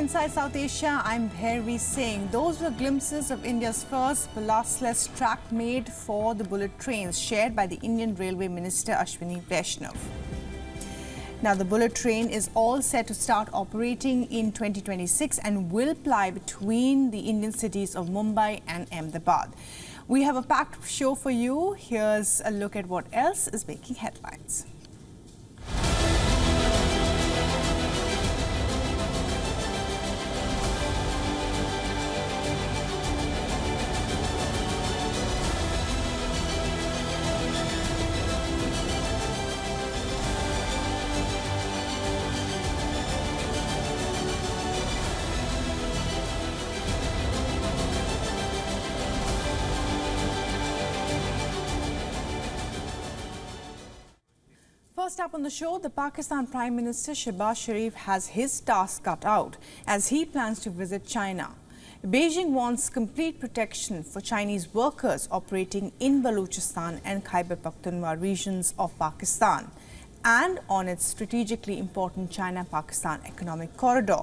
Inside South Asia. I'm Bhairavi Singh. Those were glimpses of India's first ballastless track made for the bullet trains shared by the Indian Railway Minister Ashwini Vaishnaw. Now, the bullet train is all set to start operating in 2026 and will ply between the Indian cities of Mumbai and Ahmedabad. We have a packed show for you. Here's a look at what else is making headlines. Up on the show, the Pakistan Prime Minister Shehbaz Sharif has his task cut out as he plans to visit China. Beijing wants complete protection for Chinese workers operating in Balochistan and Khyber Pakhtunkhwa regions of Pakistan and on its strategically important China-Pakistan economic corridor.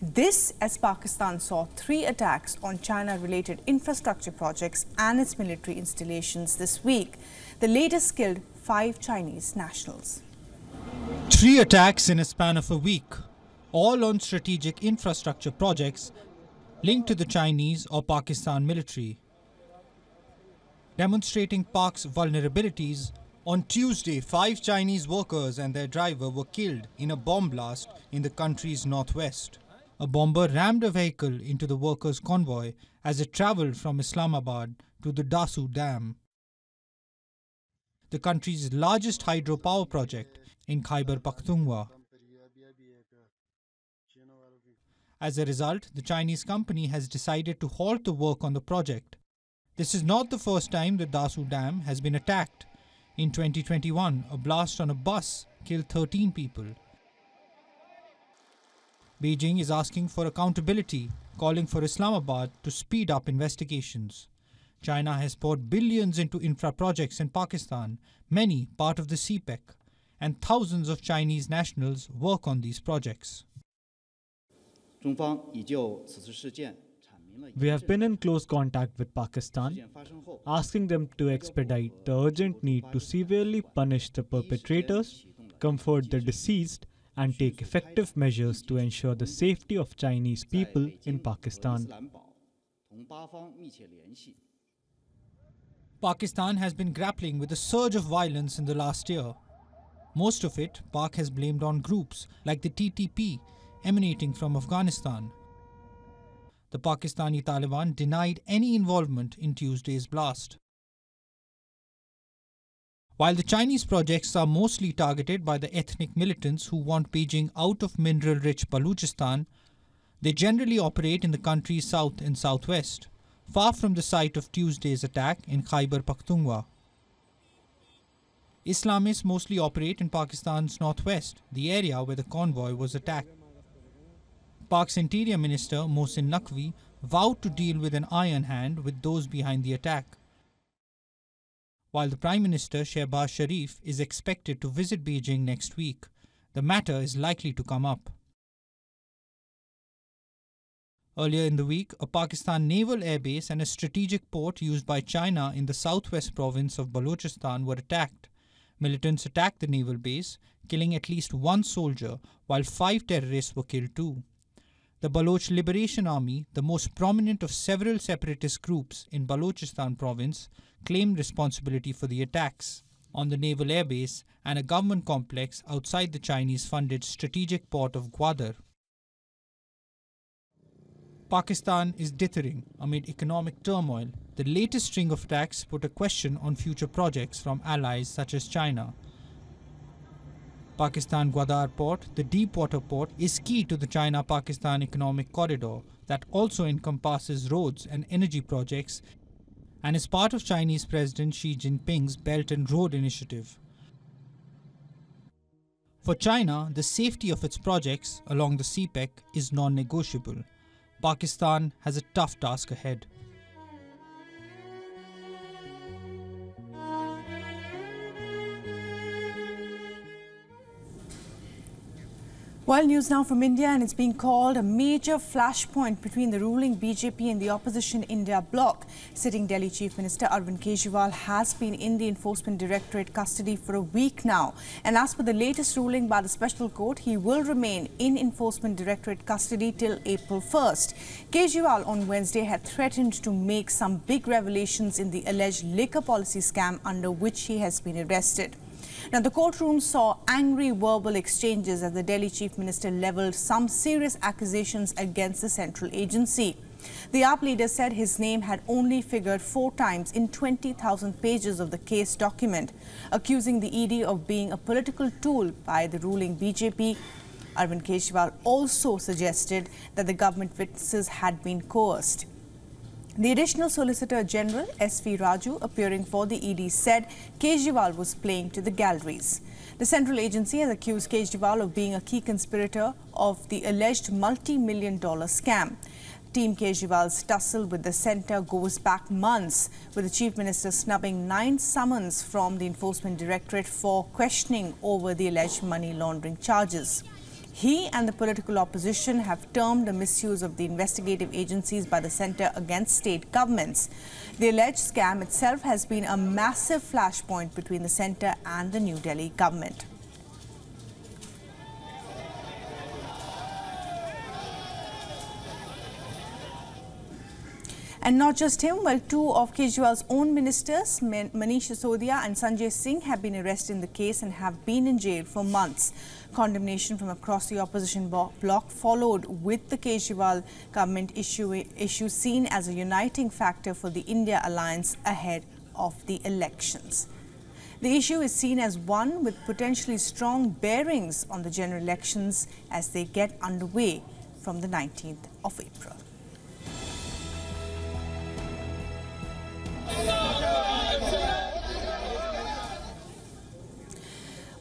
This as Pakistan saw three attacks on China-related infrastructure projects and its military installations this week. The latest killed five Chinese nationals. Three attacks in a span of a week, all on strategic infrastructure projects linked to the Chinese or Pakistan military. Demonstrating Pak's vulnerabilities, on Tuesday, five Chinese workers and their driver were killed in a bomb blast in the country's northwest. A bomber rammed a vehicle into the workers' convoy as it traveled from Islamabad to the Dasu Dam the country's largest hydropower project in Khyber Pakhtunkhwa. As a result, the Chinese company has decided to halt the work on the project. This is not the first time the Dasu Dam has been attacked. In 2021, a blast on a bus killed 13 people. Beijing is asking for accountability, calling for Islamabad to speed up investigations. China has poured billions into infra projects in Pakistan, many part of the CPEC, and thousands of Chinese nationals work on these projects. We have been in close contact with Pakistan, asking them to expedite the urgent need to severely punish the perpetrators, comfort the deceased, and take effective measures to ensure the safety of Chinese people in Pakistan. Pakistan has been grappling with a surge of violence in the last year. Most of it, Pak has blamed on groups like the TTP emanating from Afghanistan. The Pakistani Taliban denied any involvement in Tuesday's blast. While the Chinese projects are mostly targeted by the ethnic militants who want Beijing out of mineral rich Balochistan, they generally operate in the country's south and southwest far from the site of Tuesday's attack in Khyber Pakhtunkhwa. Islamists mostly operate in Pakistan's northwest, the area where the convoy was attacked. Pak's Interior Minister Mohsin Naqvi vowed to deal with an iron hand with those behind the attack. While the Prime Minister Shehbaz Sharif is expected to visit Beijing next week, the matter is likely to come up. Earlier in the week, a Pakistan naval airbase and a strategic port used by China in the southwest province of Balochistan were attacked. Militants attacked the naval base, killing at least one soldier, while five terrorists were killed too. The Baloch Liberation Army, the most prominent of several separatist groups in Balochistan province, claimed responsibility for the attacks on the naval airbase and a government complex outside the Chinese funded strategic port of Gwadar. Pakistan is dithering amid economic turmoil. The latest string of attacks put a question on future projects from allies such as China. Pakistan Gwadar port, the deep water port, is key to the China Pakistan economic corridor that also encompasses roads and energy projects and is part of Chinese President Xi Jinping's Belt and Road Initiative. For China, the safety of its projects along the CPEC is non negotiable. Pakistan has a tough task ahead. Well, news now from India, and it's being called a major flashpoint between the ruling BJP and the opposition India bloc. Sitting Delhi Chief Minister Arvind Kejriwal has been in the Enforcement Directorate custody for a week now. And as per the latest ruling by the Special Court, he will remain in Enforcement Directorate custody till April 1st. Kejriwal on Wednesday had threatened to make some big revelations in the alleged liquor policy scam under which he has been arrested. Now, the courtroom saw angry verbal exchanges as the Delhi Chief Minister levelled some serious accusations against the central agency. The AAP leader said his name had only figured four times in 20,000 pages of the case document, accusing the ED of being a political tool by the ruling BJP. Arvind Kejriwal also suggested that the government witnesses had been coerced. The additional Solicitor General S.V. Raju, appearing for the ED, said Kejriwal was playing to the galleries. The central agency has accused Kejriwal of being a key conspirator of the alleged multi-million dollar scam. Team Kejriwal's tussle with the centre goes back months, with the Chief Minister snubbing nine summons from the Enforcement Directorate for questioning over the alleged money laundering charges. He and the political opposition have termed the misuse of the investigative agencies by the centre against state governments. The alleged scam itself has been a massive flashpoint between the centre and the New Delhi government. And not just him, well, two of Kejriwal's own ministers, Manish Sisodia and Sanjay Singh, have been arrested in the case and have been in jail for months. Condemnation from across the opposition bloc followed with the Kejriwal government issue, issue seen as a uniting factor for the India alliance ahead of the elections. The issue is seen as one with potentially strong bearings on the general elections as they get underway from the 19th of April.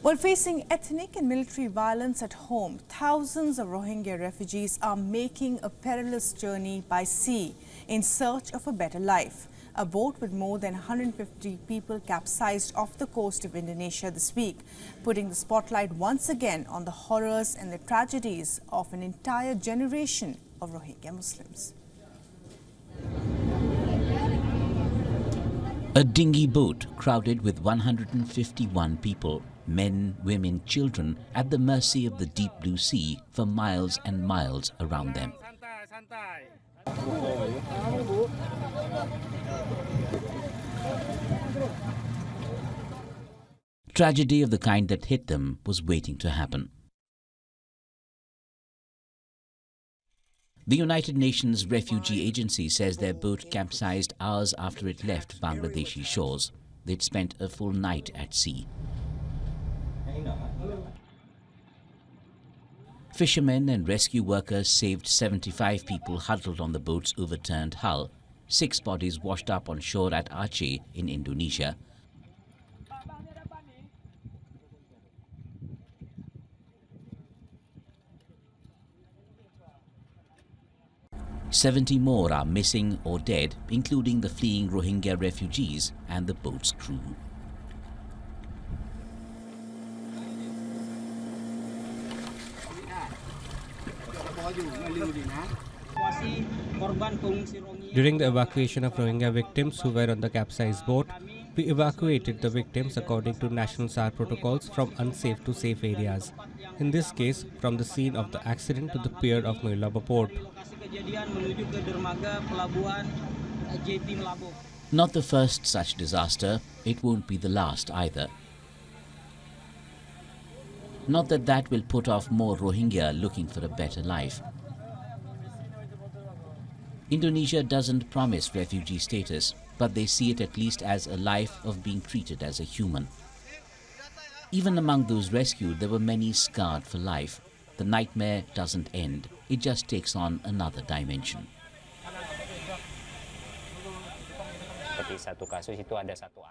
While facing ethnic and military violence at home, thousands of Rohingya refugees are making a perilous journey by sea in search of a better life. A boat with more than 150 people capsized off the coast of Indonesia this week, putting the spotlight once again on the horrors and the tragedies of an entire generation of Rohingya Muslims. A dinghy boat crowded with 151 people men, women, children at the mercy of the deep blue sea for miles and miles around them. Tragedy of the kind that hit them was waiting to happen. The United Nations Refugee Agency says their boat capsized hours after it left Bangladeshi shores. They'd spent a full night at sea. Fishermen and rescue workers saved 75 people huddled on the boat's overturned hull. Six bodies washed up on shore at Aceh in Indonesia. Seventy more are missing or dead, including the fleeing Rohingya refugees and the boat's crew. During the evacuation of Rohingya victims who were on the capsized boat, we evacuated the victims according to national SAR protocols from unsafe to safe areas. In this case, from the scene of the accident to the pier of Meulaboh port. Not the first such disaster, it won't be the last either. Not that that will put off more Rohingya looking for a better life. Indonesia doesn't promise refugee status, but they see it at least as a life of being treated as a human. Even among those rescued, there were many scarred for life. The nightmare doesn't end, it just takes on another dimension.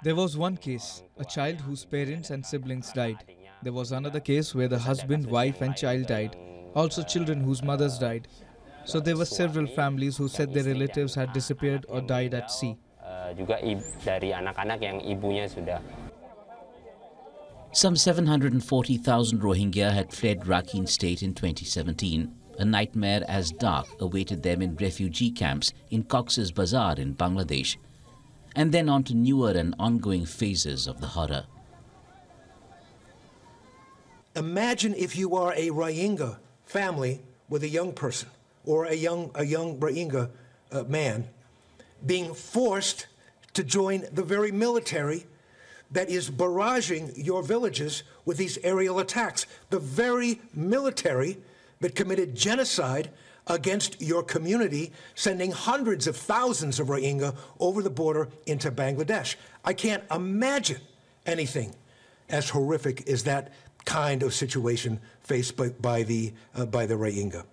There was one case, a child whose parents and siblings died. There was another case where the husband, wife and child died. Also children whose mothers died. So there were several families who said their relatives had disappeared or died at sea. Some 740,000 Rohingya had fled Rakhine State in 2017. A nightmare as dark awaited them in refugee camps in Cox's Bazar in Bangladesh, and then on to newer and ongoing phases of the horror. Imagine if you are a Rohingya family with a young person or a young, a young Rohingya uh, man being forced to join the very military that is barraging your villages with these aerial attacks. The very military that committed genocide against your community, sending hundreds of thousands of Rohingya over the border into Bangladesh. I can't imagine anything as horrific as that kind of situation faced by, by the, uh, by the Rohingya.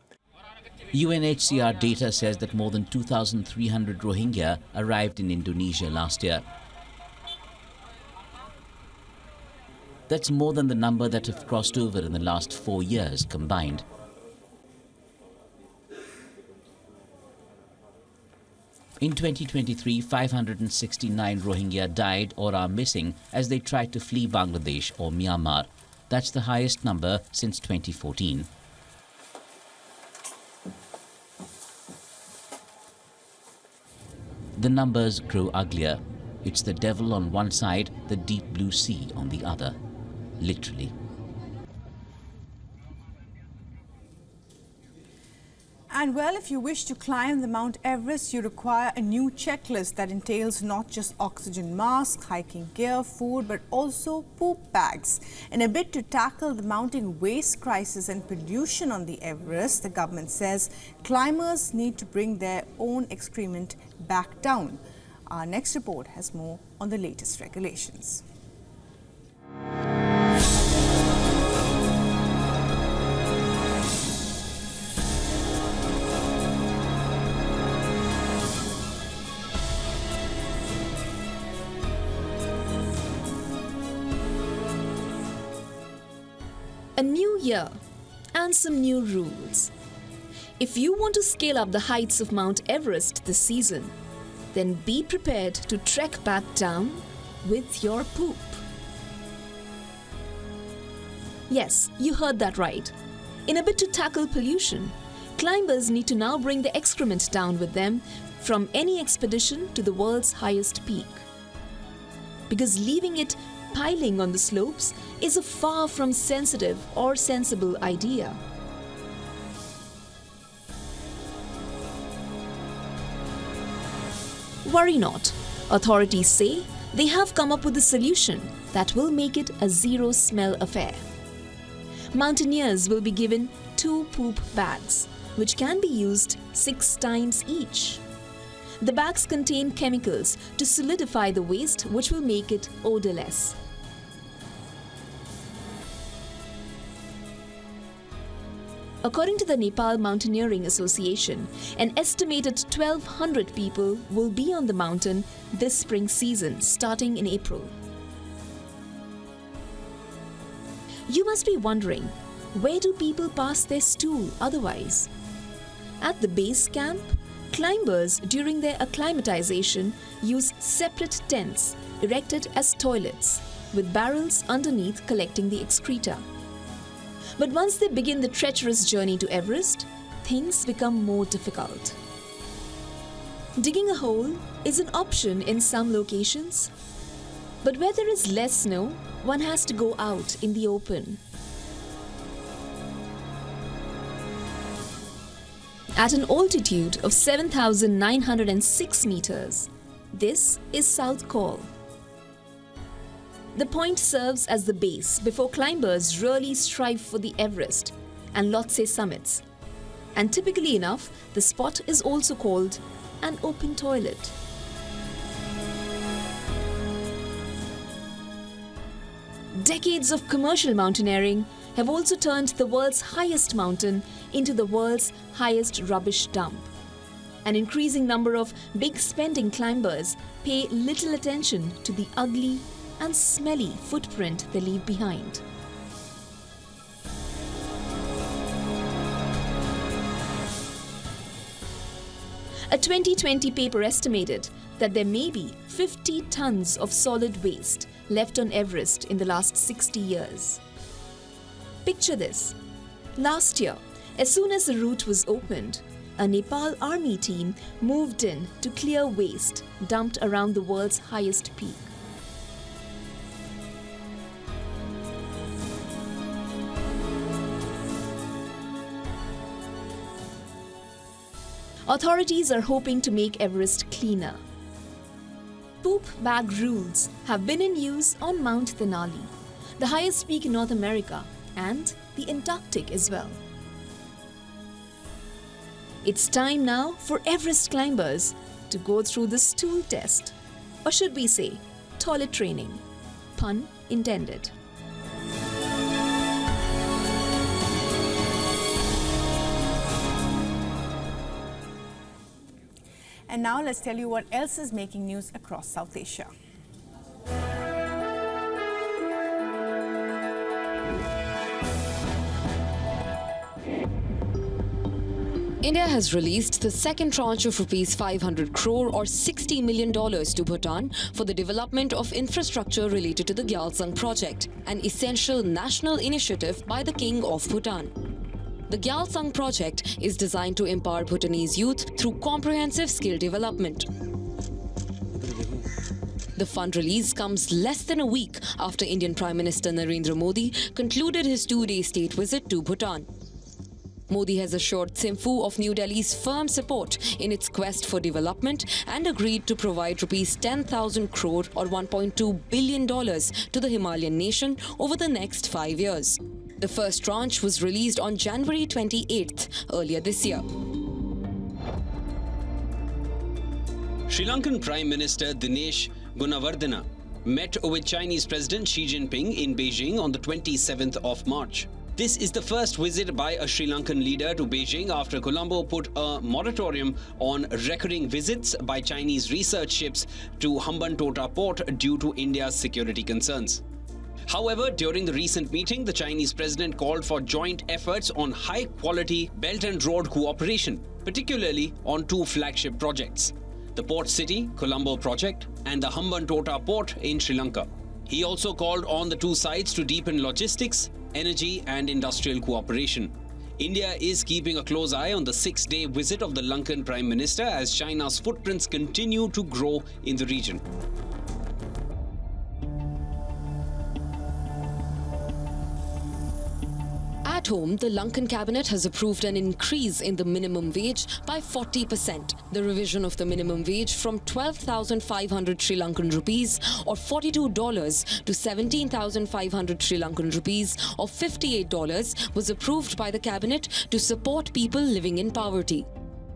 UNHCR data says that more than 2,300 Rohingya arrived in Indonesia last year. That's more than the number that have crossed over in the last four years combined. In 2023, 569 Rohingya died or are missing as they tried to flee Bangladesh or Myanmar. That's the highest number since 2014. The numbers grow uglier. It's the devil on one side, the deep blue sea on the other. Literally. And well, if you wish to climb the Mount Everest, you require a new checklist that entails not just oxygen masks, hiking gear, food, but also poop bags. In a bid to tackle the mounting waste crisis and pollution on the Everest, the government says climbers need to bring their own excrement back down. Our next report has more on the latest regulations. Year and some new rules. If you want to scale up the heights of Mount Everest this season, then be prepared to trek back down with your poop. Yes, you heard that right. In a bid to tackle pollution, climbers need to now bring the excrement down with them from any expedition to the world's highest peak. Because leaving it piling on the slopes is a far from sensitive or sensible idea. Worry not. Authorities say they have come up with a solution that will make it a zero smell affair. Mountaineers will be given two poop bags, which can be used six times each. The bags contain chemicals to solidify the waste, which will make it odorless. According to the Nepal Mountaineering Association, an estimated 1200 people will be on the mountain this spring season starting in April. You must be wondering, where do people pass their stool otherwise? At the base camp, climbers during their acclimatization use separate tents erected as toilets with barrels underneath collecting the excreta. But once they begin the treacherous journey to Everest, things become more difficult. Digging a hole is an option in some locations, but where there is less snow, one has to go out in the open. At an altitude of 7,906 meters, this is South Col. The point serves as the base before climbers really strive for the Everest and Lhotse summits. And typically enough, the spot is also called an open toilet. Decades of commercial mountaineering have also turned the world's highest mountain into the world's highest rubbish dump. An increasing number of big spending climbers pay little attention to the ugly and smelly footprint they leave behind. A 2020 paper estimated that there may be 50 tons of solid waste left on Everest in the last 60 years. Picture this. Last year, as soon as the route was opened, a Nepal army team moved in to clear waste dumped around the world's highest peak. Authorities are hoping to make Everest cleaner. Poop bag rules have been in use on Mount Denali, the highest peak in North America, and the Antarctic as well. It's time now for Everest climbers to go through the stool test, or should we say, toilet training. Pun intended. And now let's tell you what else is making news across South Asia. India has released the second tranche of rupees 500 crore or 60 million dollars to Bhutan for the development of infrastructure related to the Gyalsung project, an essential national initiative by the King of Bhutan. The Gyalsung project is designed to empower Bhutanese youth through comprehensive skill development. The fund release comes less than a week after Indian Prime Minister Narendra Modi concluded his two-day state visit to Bhutan. Modi has assured Thimphu of New Delhi's firm support in its quest for development and agreed to provide rupees 10,000 crore or 1.2 billion dollars to the Himalayan nation over the next 5 years. The first tranche was released on January 28th earlier this year. Sri Lankan Prime Minister Dinesh Gunawardena met with Chinese President Xi Jinping in Beijing on the 27th of March. This is the first visit by a Sri Lankan leader to Beijing after Colombo put a moratorium on recurring visits by Chinese research ships to Hambantota port due to India's security concerns. However, during the recent meeting, the Chinese president called for joint efforts on high quality Belt and Road cooperation, particularly on two flagship projects the port city Colombo project and the Hambantota port in Sri Lanka. He also called on the two sides to deepen logistics, energy, and industrial cooperation. India is keeping a close eye on the six day visit of the Lankan Prime Minister as China's footprints continue to grow in the region. At home, the Lankan cabinet has approved an increase in the minimum wage by 40%. The revision of the minimum wage from 12,500 Sri Lankan rupees or $42 to 17,500 Sri Lankan rupees or $58 was approved by the cabinet to support people living in poverty.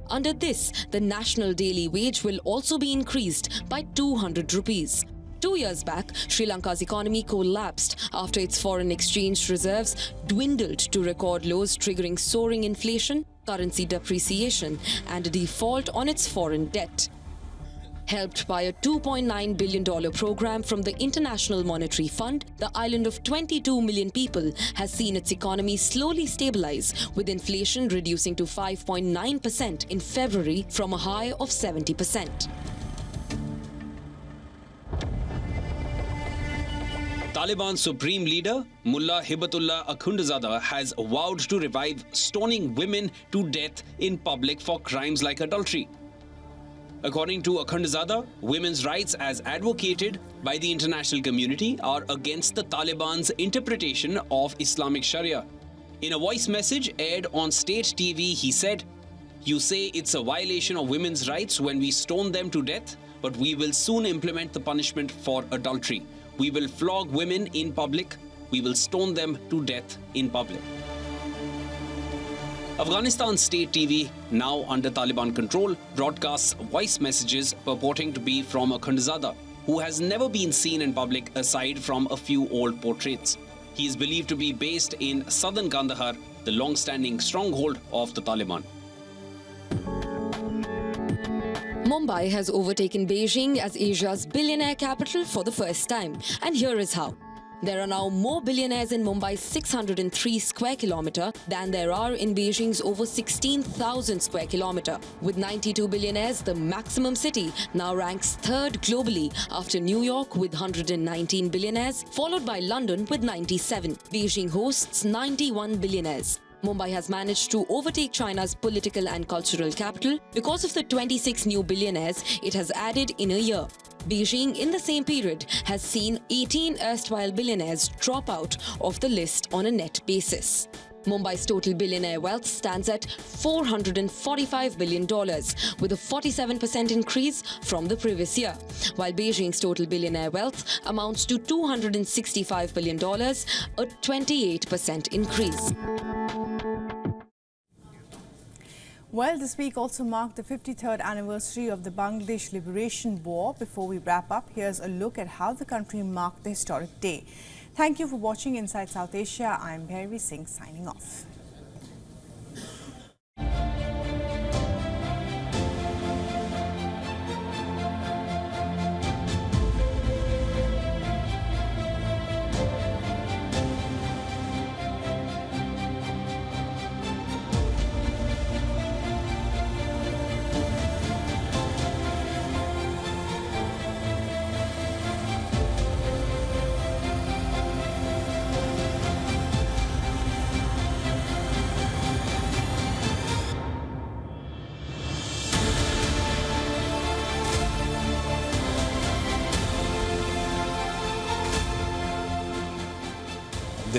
Under this, the national daily wage will also be increased by 200 rupees. Two years back, Sri Lanka's economy collapsed after its foreign exchange reserves dwindled to record lows, triggering soaring inflation, currency depreciation, and a default on its foreign debt. Helped by a $2.9 billion program from the International Monetary Fund, the island of 22 million people has seen its economy slowly stabilize, with inflation reducing to 5.9% in February from a high of 70%. Taliban Supreme Leader Mullah Hibatullah Akhundzada has vowed to revive stoning women to death in public for crimes like adultery. According to Akhundzada, women's rights as advocated by the international community are against the Taliban's interpretation of Islamic Sharia. In a voice message aired on state TV, he said, You say it's a violation of women's rights when we stone them to death, but we will soon implement the punishment for adultery. We will flog women in public. We will stone them to death in public. Afghanistan State TV, now under Taliban control, broadcasts voice messages purporting to be from a Akhundzada, who has never been seen in public aside from a few old portraits. He is believed to be based in southern Kandahar, the long standing stronghold of the Taliban. Mumbai has overtaken Beijing as Asia's billionaire capital for the first time, and here is how. There are now more billionaires in Mumbai's 603 square kilometer than there are in Beijing's over 16,000 square kilometer. With 92 billionaires, the maximum city now ranks third globally after New York with 119 billionaires, followed by London with 97. Beijing hosts 91 billionaires. Mumbai has managed to overtake China's political and cultural capital because of the 26 new billionaires it has added in a year. Beijing, in the same period, has seen 18 erstwhile billionaires drop out of the list on a net basis. Mumbai's total billionaire wealth stands at $445 billion, with a 47% increase from the previous year, while Beijing's total billionaire wealth amounts to $265 billion, a 28% increase. Well, this week also marked the 53rd anniversary of the Bangladesh Liberation War. Before we wrap up, here's a look at how the country marked the historic day. Thank you for watching Inside South Asia. I'm Bhairavi Singh signing off.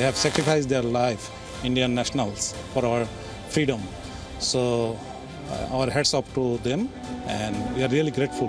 They have sacrificed their life, Indian nationals, for our freedom. So uh, our heads off to them and we are really grateful